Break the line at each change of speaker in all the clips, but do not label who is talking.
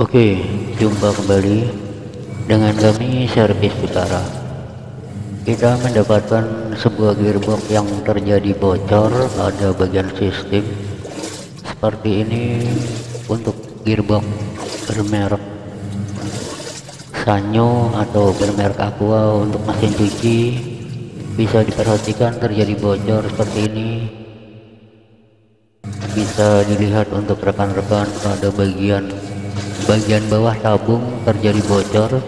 Oke, jumpa kembali dengan kami Servis Utara. Kita mendapatkan sebuah gearbox yang terjadi bocor pada bagian sistem. Seperti ini untuk gearbox bermerek Sanyo atau bermerek Aqua untuk mesin cuci bisa diperhatikan terjadi bocor seperti ini bisa dilihat untuk rekan-rekan pada bagian bagian bawah tabung terjadi bocor.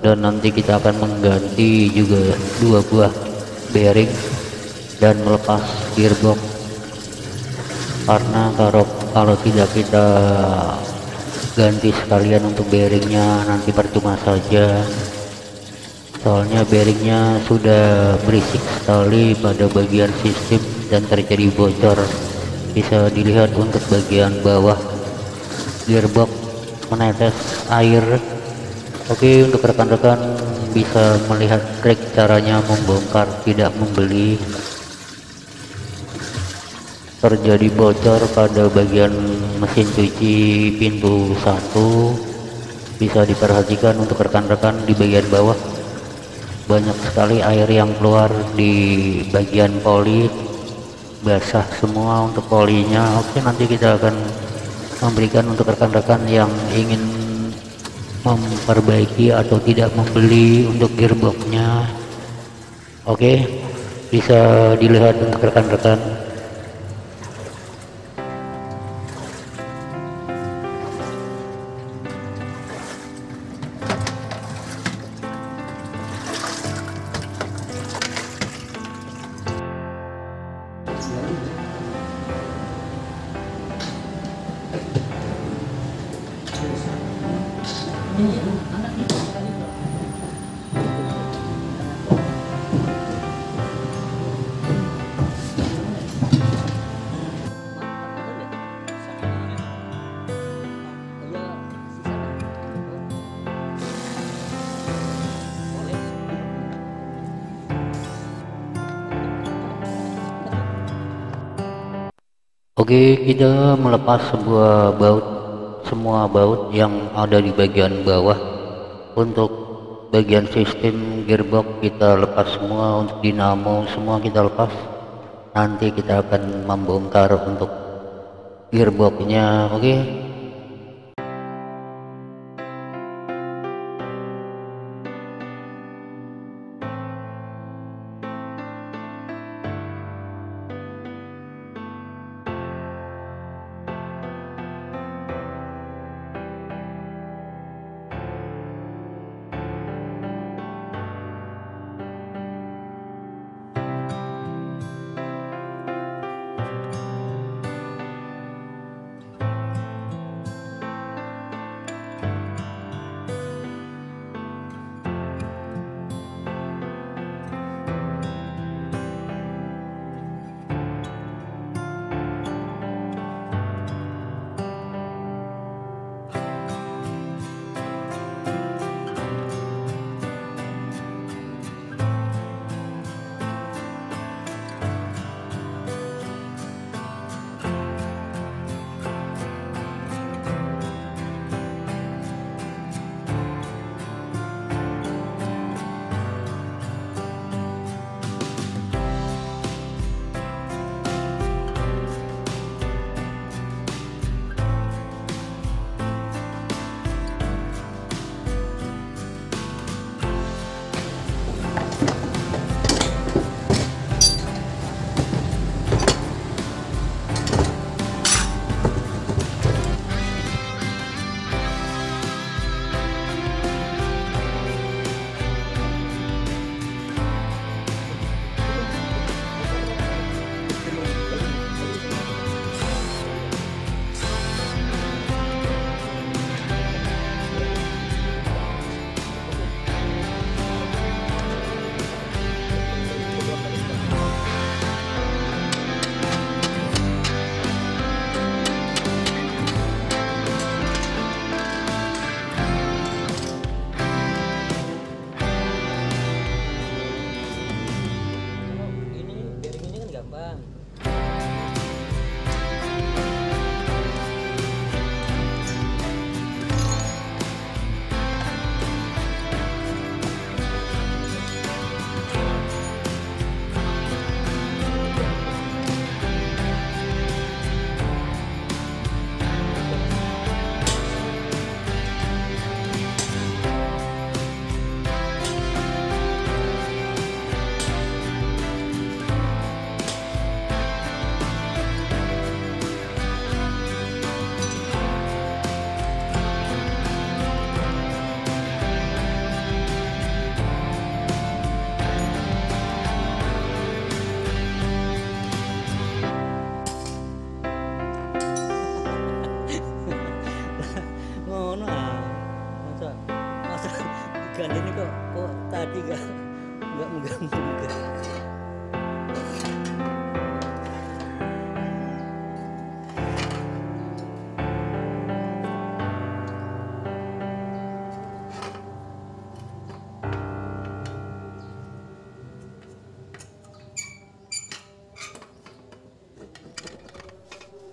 Dan nanti kita akan mengganti juga dua buah bearing dan melepas gearbox. Karena kalau kalau tidak kita ganti sekalian untuk bearingnya nanti percuma saja. Soalnya bearingnya sudah berisik sekali pada bagian sistem dan terjadi bocor. Bisa dilihat untuk bagian bawah gearbox menetes air. Oke untuk rekan-rekan bisa melihat trik caranya membongkar tidak membeli. Terjadi bocor pada bagian mesin cuci pintu satu. Bisa diperhatikan untuk rekan-rekan di bagian bawah. Banyak sekali air yang keluar di bagian poli. Basah semua untuk polinya. Oke nanti kita akan memberikan untuk rekan-rekan yang ingin memperbaiki atau tidak membeli untuk gearboxnya. Oke bisa dilihat untuk rekan-rekan Oke, kita melepas sebuah baut, semua baut yang ada di bagian bawah. Untuk bagian sistem gearbox kita lepas semua, untuk dinamo semua kita lepas. Nanti kita akan membongkar untuk gearboxnya, oke?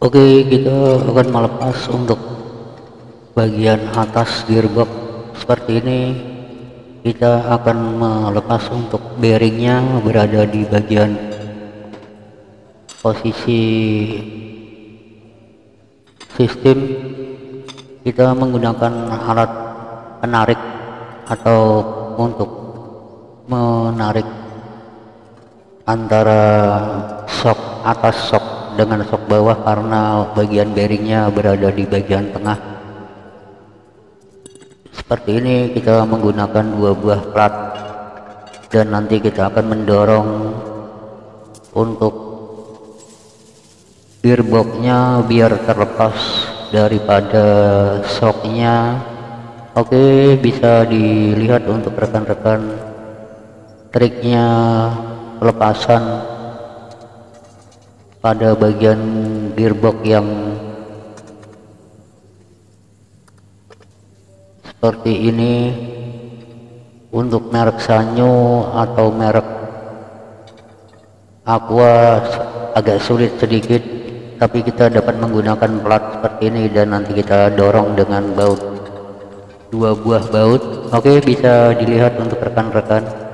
Oke kita akan melepas untuk bagian atas gearbox. Seperti ini kita akan melepas untuk bearingnya berada di bagian posisi sistem. Kita menggunakan alat penarik atau untuk menarik antara sok atas sok dengan sok bawah karena bagian bearingnya berada di bagian tengah. Seperti ini kita menggunakan dua buah plat dan nanti kita akan mendorong untuk gearboxnya biar terlepas daripada soknya. Oke bisa dilihat untuk rekan-rekan triknya pelepasan pada bagian gearbox yang seperti ini untuk merek Sanyo atau merek Aqua agak sulit sedikit tapi kita dapat menggunakan plat seperti ini dan nanti kita dorong dengan baut dua buah baut. Oke bisa dilihat untuk rekan-rekan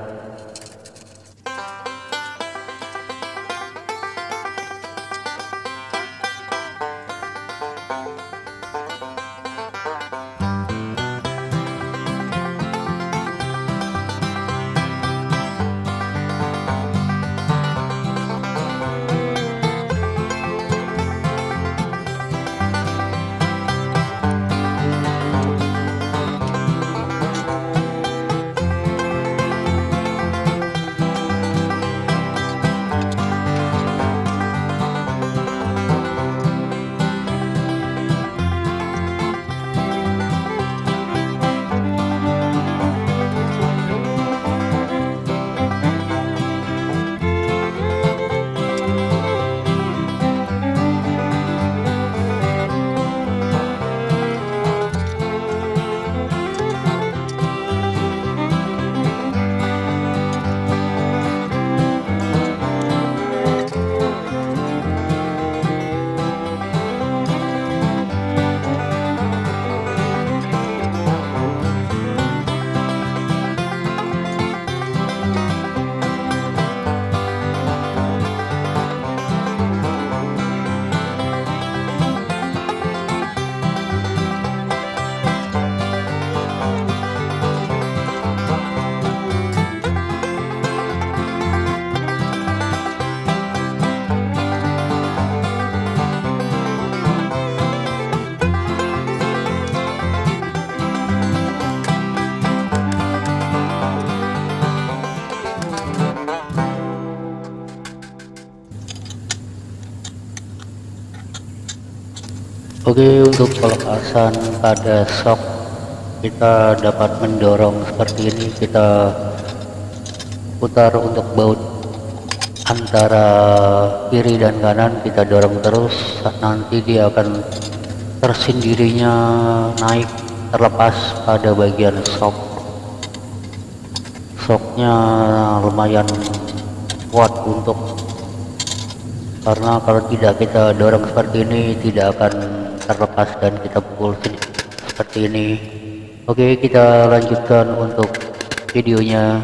Oke untuk pelepasan pada shock kita dapat mendorong seperti ini. Kita putar untuk baut antara kiri dan kanan kita dorong terus. Nanti dia akan tersendirinya naik terlepas pada bagian shock. Shocknya lumayan kuat untuk karena kalau tidak kita dorong seperti ini tidak akan terlepas dan kita pukul seperti ini. Oke kita lanjutkan untuk videonya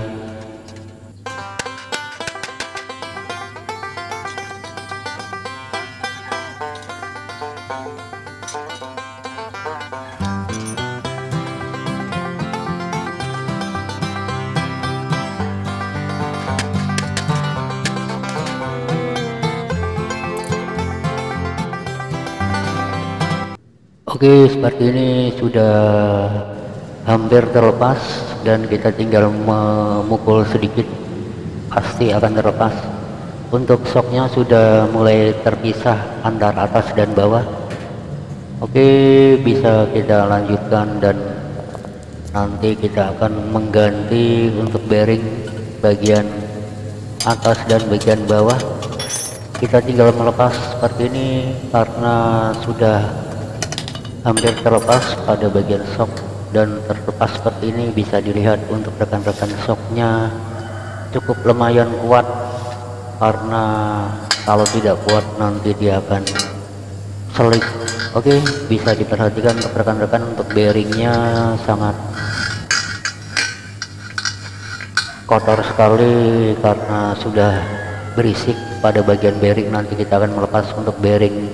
Oke seperti ini sudah hampir terlepas dan kita tinggal memukul sedikit. Pasti akan terlepas. Untuk soknya sudah mulai terpisah antara atas dan bawah. Oke bisa kita lanjutkan dan nanti kita akan mengganti untuk bearing bagian atas dan bagian bawah. Kita tinggal melepas seperti ini karena sudah hampir terlepas pada bagian shock dan terlepas seperti ini bisa dilihat untuk rekan-rekan shocknya cukup lumayan kuat karena kalau tidak kuat nanti dia akan selik. Oke bisa diperhatikan untuk rekan-rekan untuk bearingnya sangat kotor sekali karena sudah berisik pada bagian bearing. Nanti kita akan melepas untuk bearing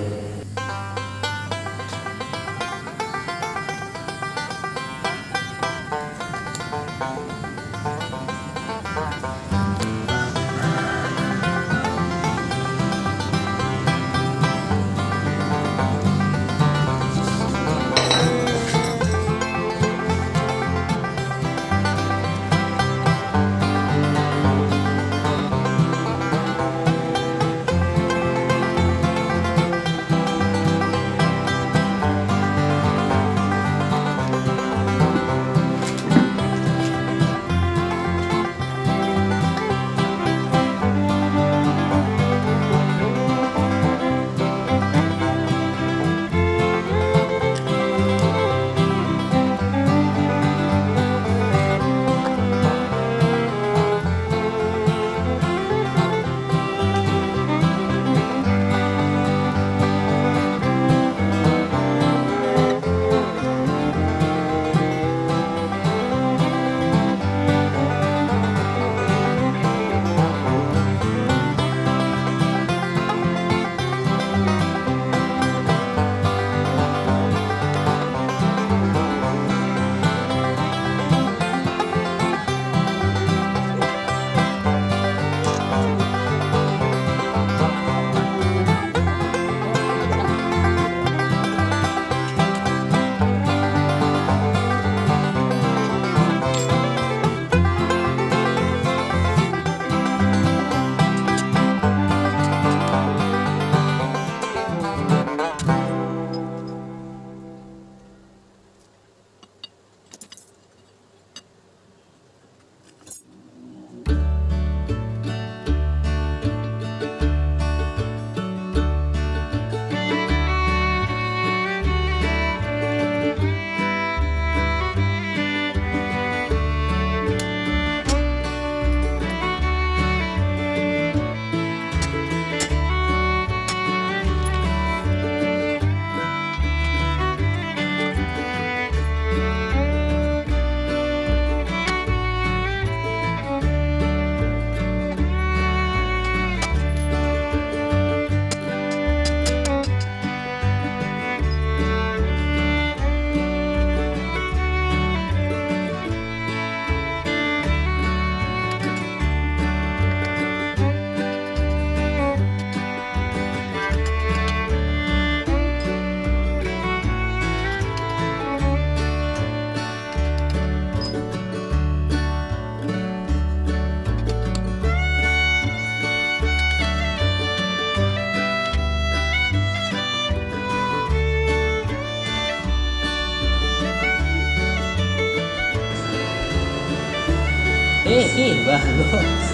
来很多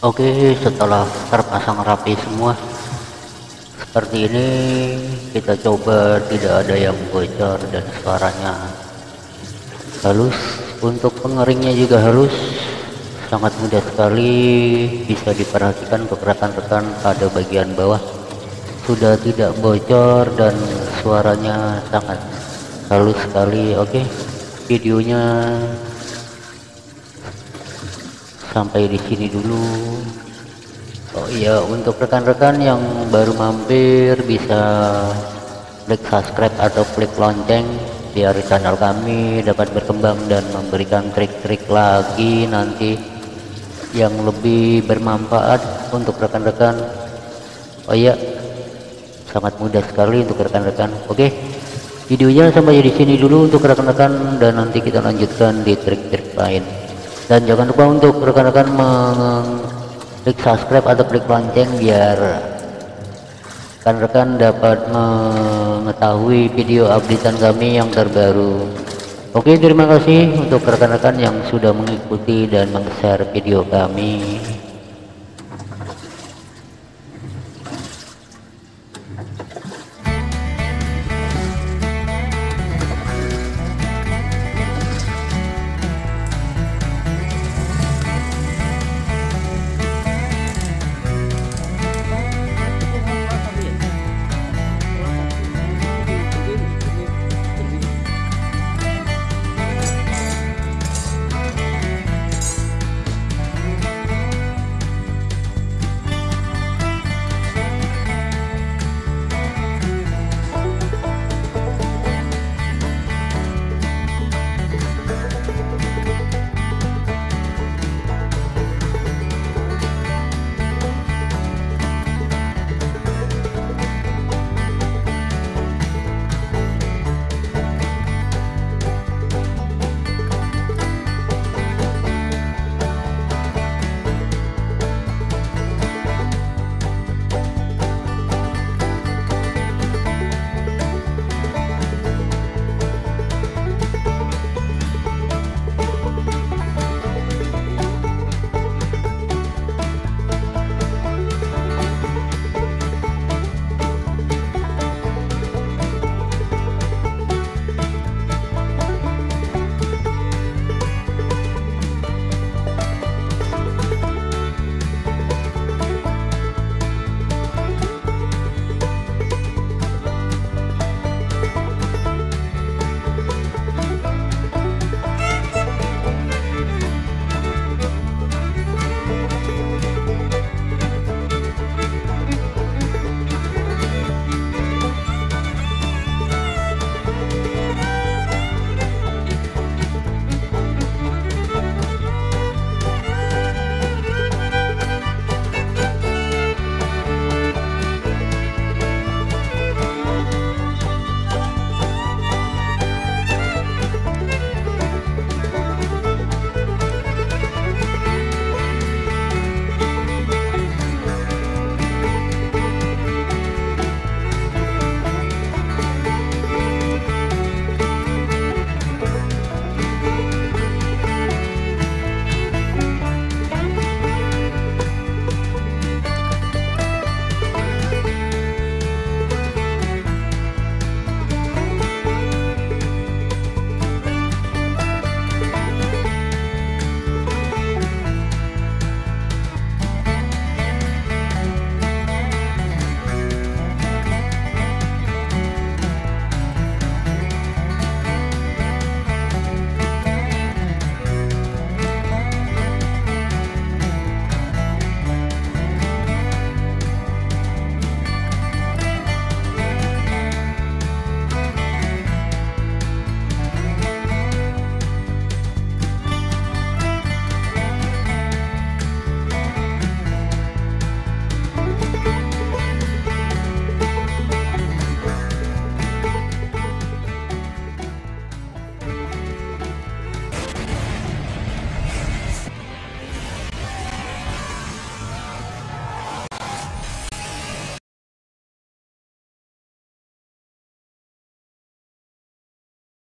Oke setelah terpasang rapi semua seperti ini kita coba tidak ada yang bocor dan suaranya halus. Untuk pengeringnya juga halus sangat mudah sekali bisa diperhatikan untuk rekan-rekan pada bagian bawah. Sudah tidak bocor dan suaranya sangat halus sekali. Oke videonya sampai di sini dulu. Oh iya untuk rekan-rekan yang baru mampir bisa klik subscribe atau klik lonceng biar channel kami dapat berkembang dan memberikan trik-trik lagi nanti yang lebih bermanfaat untuk rekan-rekan. Oh iya sangat mudah sekali untuk rekan-rekan. Oke videonya sampai di sini dulu untuk rekan-rekan dan nanti kita lanjutkan di trik-trik lain dan jangan lupa untuk rekan-rekan klik subscribe atau klik lonceng biar rekan-rekan dapat mengetahui video updatean kami yang terbaru. Oke terima kasih untuk rekan-rekan yang sudah mengikuti dan meng-share video kami